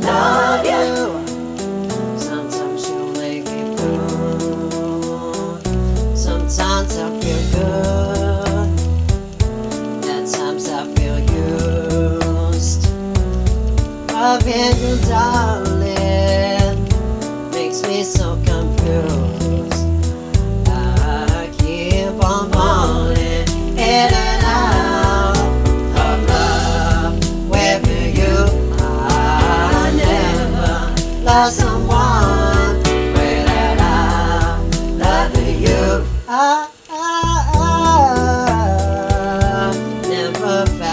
love you. Sometimes you make me blue. Sometimes I feel good. At times I feel used. Loving you, darling, makes me so confused. of